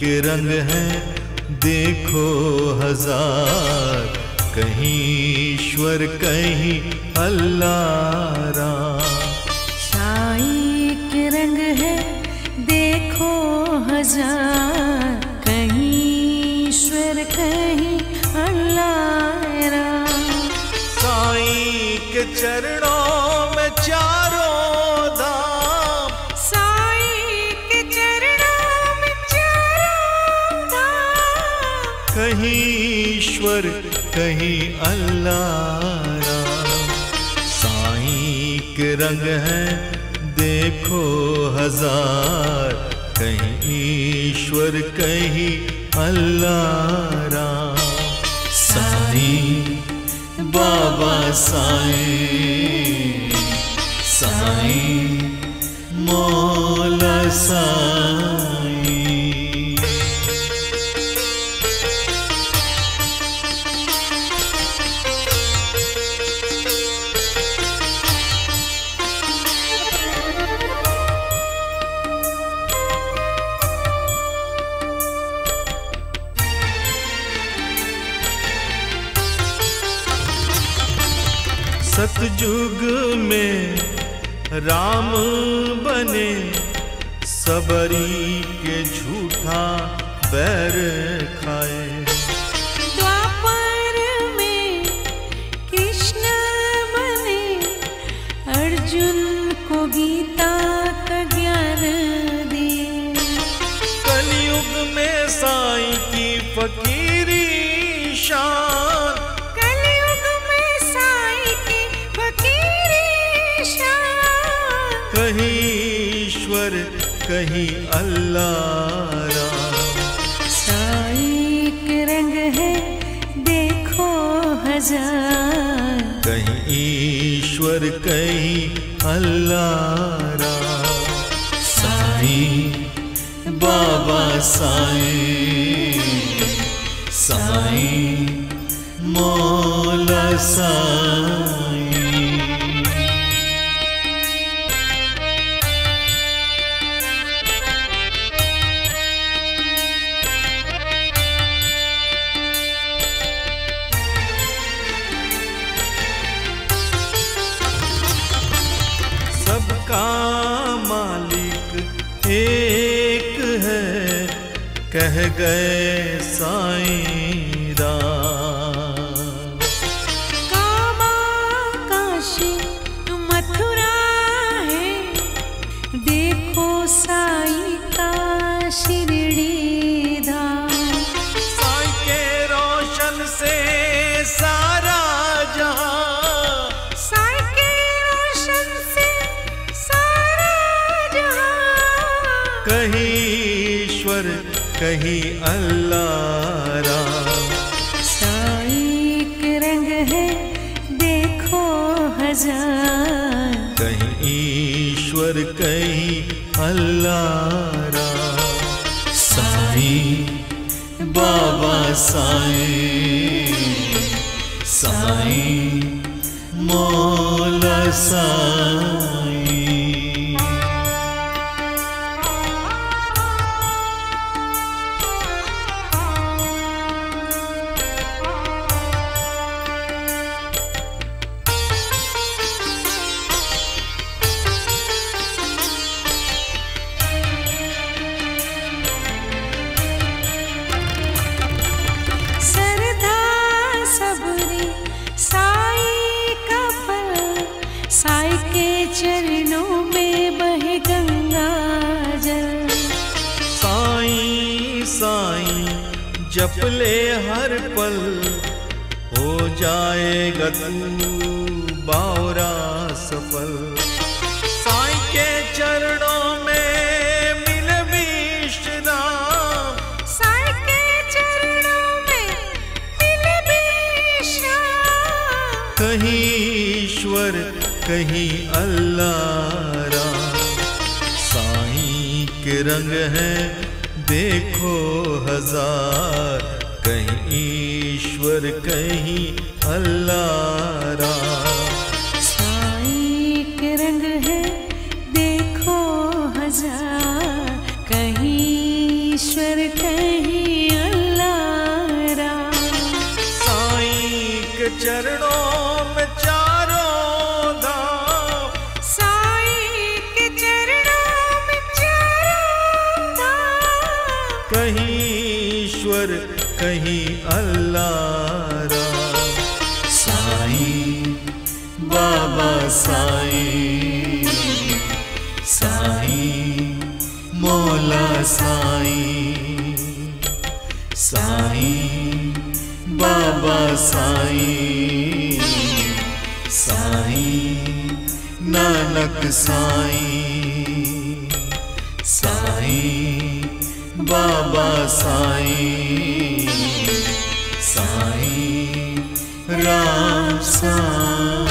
के रंग है देखो हज़ार। कहीं ईश्वर कहीं अल्लाह राम। साई के रंग है देखो हज़ार। कहीं ईश्वर कहीं अल्लाह राम। साईं के चरणों में चारों कहीं ईश्वर कहीं अल्लाह साईं के रंग है, देखो हज़ार। कहीं ईश्वर, कहीं अल्लाह साईं बाबा साईं साईं मौला साईं। सतयुग में राम बने सबरी के झूठा बैर खाए। द्वापर में कृष्ण बने अर्जुन को गीता का ज्ञान दिए। कलयुग में साईं की फकीरी कहीं अल्लाह साई के रंग है देखो हज़ार। कहीं ईश्वर कहीं अल्लाह साई बाबा साई साई मौला साईं। कह गए साईं राम। कामा काशी मथुरा है। देखो साई का शिरडी धाम। साईं के रोशन से सारा जहाँ। साई के रोशन से सारा जहाँ। कहीं ईश्वर कहीं अल्लाह राम साई के रंग है देखो हज़ार। कहीं ईश्वर कहीं अल्लाह साई बाबा साई साई मौला साईं। जप ले हर पल हो जाएगा तू बावरा सफल। साईं के चरणों में मिल विश्राम साई के चरणों में मिल विश्राम कहीं ईश्वर कहीं अल्लाह राम साईं के रंग है देखो हज़ार कहीं ईश्वर कहीं अल्लाह राम रंग है देखो हज़ार कहीं ईश्वर कहीं अल्लाह राम साईं के चरणों ईश्वर कहीं अल्लाह साईं, बाबा साईं। साईं, मौला साईं। साईं, बाबा साईं। साईं, नानक साईं। साईं बाबा साईं। साईं राम साईं।